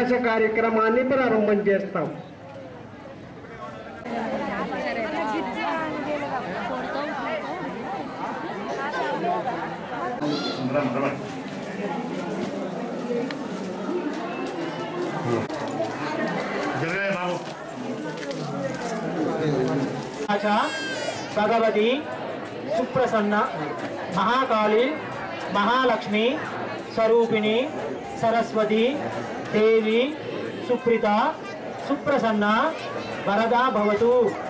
అశ కార్యక్రమాన్ని ప్రారంభం చేస్తాం భగవతి సుప్రసన్న మహాకాళి మహాలక్ష్మి స్వరూపిణి సరస్వతి ದೇವಿ ಸುಪ್ರಿತಾ ಸುಪ್ರಸನ್ನ ಬರದಾ ಭವತು.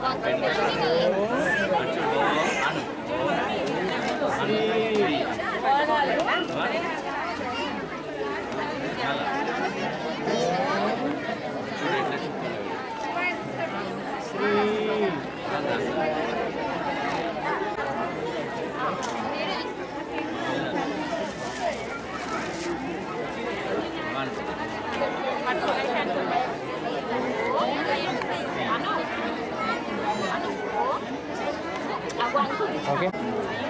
何? ¿Okay?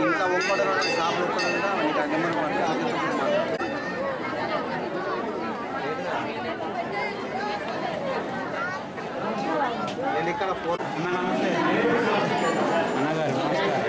ಇನ್ನ ಒಪ್ಪಡೋಣ ಸಾಪ್ ಒಪ್ಪಡೋಣ ಅವನಿಗೆ ಅಗಮನ ಮಾಡಿ ఇక్కడ ఫోన్. అన్నగారు నమస్కారం.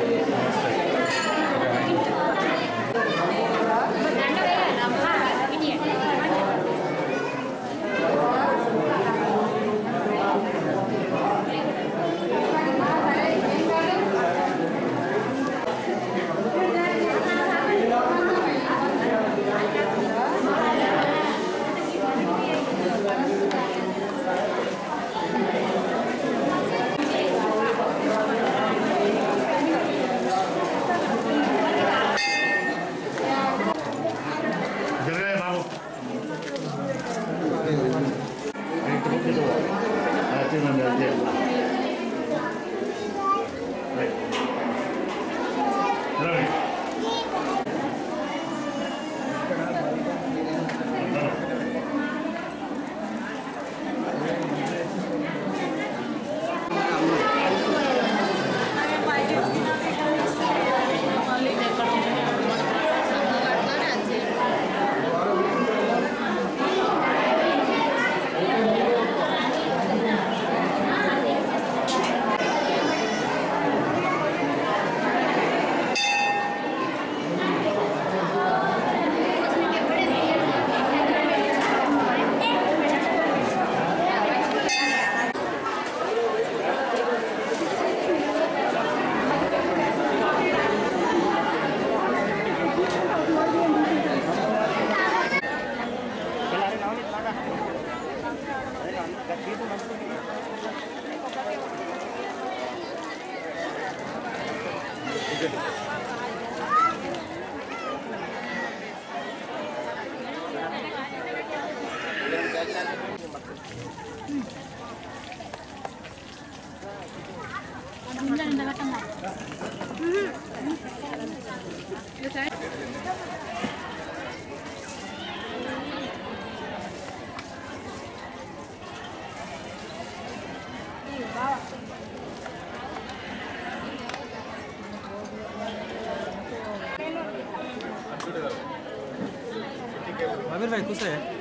Abel vai, custa é.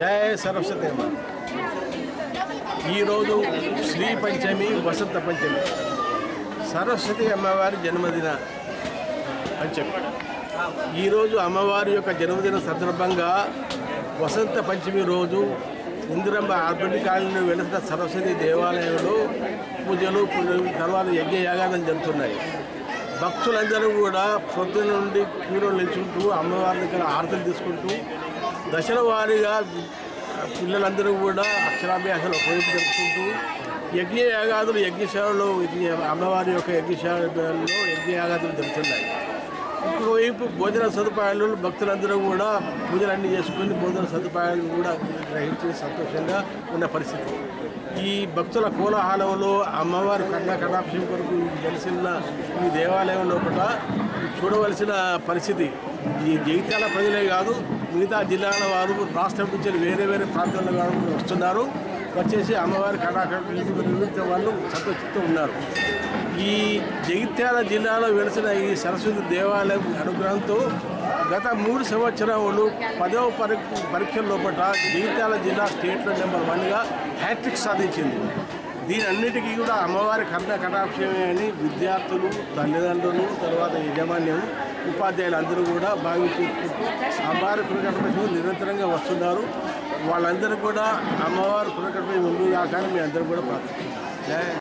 జయ సరస్వతి అమ్మ ఈరోజు శ్రీ పంచమి వసంత పంచమి. సరస్వతి అమ్మవారి జన్మదిన పంచమి ఈరోజు అమ్మవారి యొక్క జన్మదిన సందర్భంగా వసంత పంచమి రోజు ఇందిరమ్మ అర్బన్ కాలనీ వెలుసిన సరస్వతి దేవాలయంలో పూజలు పూజలు తర్వాత యజ్ఞయాగాలు జరుగుతున్నాయి. భక్తులందరూ కూడా పొద్దున నుండి క్యూలో నిల్చుంటూ అమ్మవారి దగ్గర ఆరతలు తీసుకుంటూ దశల వారీగా పిల్లలందరూ కూడా అక్షరాభ్యాసాలు ఉపయోగం జరుపుకుంటూ యజ్ఞయాగాదులు యజ్ఞశాలలో అమ్మవారి యొక్క యజ్ఞశాలలో యజ్ఞయాగాదులు జరుగుతున్నాయి. ఇంకోవైపు భోజన సదుపాయాలు భక్తులందరూ కూడా పూజలన్నీ చేసుకుని భోజన సదుపాయాలు కూడా గ్రహించి సంతోషంగా ఉన్న పరిస్థితి. ఈ భక్తుల కోలాహలంలో అమ్మవారి కన్నా కటాక్షం కొరకు తెలిసిన ఈ దేవాలయం లోపల చూడవలసిన పరిస్థితి. ఈ జగిత్యాల ప్రజలే కాదు మిగతా జిల్లాల వారు రాష్ట్రం నుంచి వేరే వేరే ప్రాంతాల వారు వస్తున్నారు. వచ్చేసి అమ్మవారి కటాక్షం వాళ్ళు సంతోషిస్తూ ఉన్నారు. ఈ జగిత్యాల జిల్లాలో వెలిసిన ఈ సరస్వతి దేవాలయం అనుగ్రహంతో గత మూడు సంవత్సరాలు పదవ పరి పరీక్షల లోపల జగిత్యాల జిల్లా స్టేట్లో నెంబర్ వన్గా హ్యాట్రిక్ సాధించింది. దీని అన్నిటికీ కూడా అమ్మవారి కర్ణ కటాక్షమే అని విద్యార్థులు తల్లిదండ్రులు తర్వాత యజమాన్యం ఉపాధ్యాయులు అందరూ కూడా భావించుకుంటూ అమ్మవారి ప్రకటన నిరంతరంగా వస్తున్నారు. వాళ్ళందరూ కూడా అమ్మవారు పునకటపై ముందు కాక మీ అందరూ కూడా ప్రార్థన